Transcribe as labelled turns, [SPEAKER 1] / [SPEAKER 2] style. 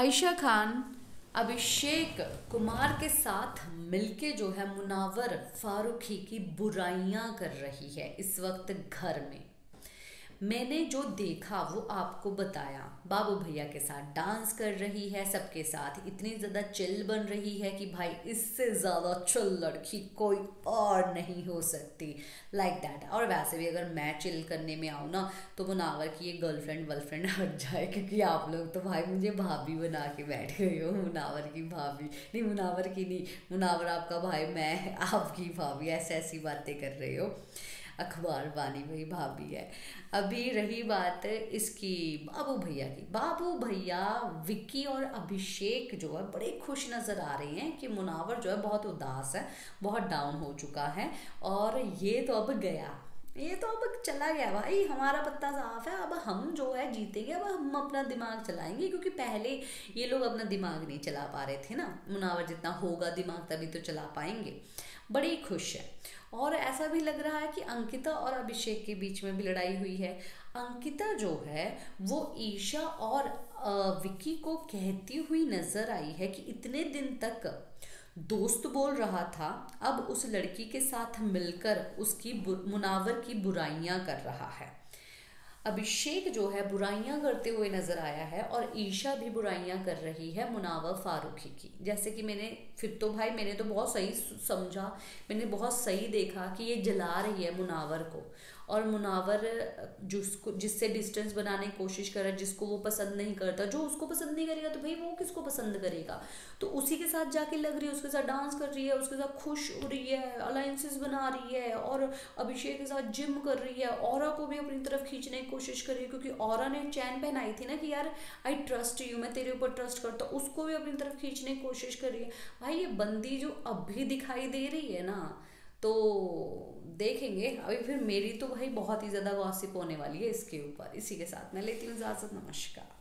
[SPEAKER 1] आयशा खान, अभिषेक कुमार के साथ मिलके जो है मुनावर फारूकी की बुराइयाँ कर रही है इस वक्त घर में। मैंने जो देखा, वो आपको बताया। बाबू भैया के साथ डांस कर रही है, सबके साथ इतनी ज़्यादा चिल बन रही है कि भाई, इससे ज़्यादा चिल लड़की कोई और नहीं हो सकती। लाइक like दैट और वैसे भी अगर मैं चिल करने में आऊँ ना तो मुनावर की ये गर्लफ्रेंड वर्लफ्रेंड हट जाए, क्योंकि आप लोग तो भाई मुझे भाभी बना के बैठ गए हो, मुनावर की भाभी। नहीं, मुनावर की नहीं, मुनावर आपका भाई, मैं आपकी भाभी ऐसे ऐसी बातें कर रहे हो। अखबार वाली भाई भाभी है। अभी रही बात इसकी बाबू भैया की। बाबू भैया, विक्की और अभिषेक जो है, बड़े खुश नज़र आ रहे हैं कि मुनावर जो है, बहुत उदास है, बहुत डाउन हो चुका है। और ये तो अब गया। ये तो अब चला गया भाई, हमारा पत्ता साफ़ है, अब हम जो है जीतेंगे, अब हम अपना दिमाग चलाएँगे, क्योंकि पहले ये लोग अपना दिमाग नहीं चला पा रहे थे ना। मुनावर जितना होगा दिमाग, तभी तो चला पाएँगे। बड़ी खुश है। और ऐसा भी लग रहा है कि अंकिता और अभिषेक के बीच में भी लड़ाई हुई है। अंकिता जो है, वो ईशा और विक्की को कहती हुई नज़र आई है कि इतने दिन तक दोस्त बोल रहा था, अब उस लड़की के साथ मिलकर उसकी मुनावर की बुराइयाँ कर रहा है। अभिषेक जो है, बुराइयाँ करते हुए नज़र आया है और ईशा भी बुराइयाँ कर रही है मुनावर फारूकी की। जैसे कि मैंने, फिर तो भाई मैंने तो बहुत सही समझा, मैंने बहुत सही देखा कि ये जला रही है मुनावर को। और मुनावर, जिसको, जिससे डिस्टेंस बनाने की कोशिश कर रहा है, जिसको वो पसंद नहीं करता, जो उसको पसंद नहीं करेगा तो भाई वो किसको पसंद करेगा? तो उसी के साथ जाके लग रही है, उसके साथ डांस कर रही है, उसके साथ खुश हो रही है अलायंसेस बना रही है, और अभिषेक के साथ जिम कर रही है और को भी अपनी तरफ़ खींचने की कोशिश कर रही है, क्योंकि और ने चैन पहनाई थी ना कि यार आई ट्रस्ट यू मैं तेरे ऊपर ट्रस्ट करता उसको भी अपनी तरफ़ खींचने की कोशिश कर रही है। भाई ये बंदी जो अभी दिखाई दे रही है ना तो देखेंगे। अभी फिर मेरी तो भाई बहुत ही ज़्यादा गॉसिप होने वाली है इसके ऊपर। इसी के साथ मैं लेती हूँ इजाज़त। नमस्कार।